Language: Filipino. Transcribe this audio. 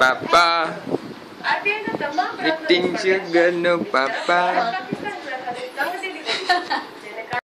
Papa. Ate, ano tama? Meeting sugar no Papa.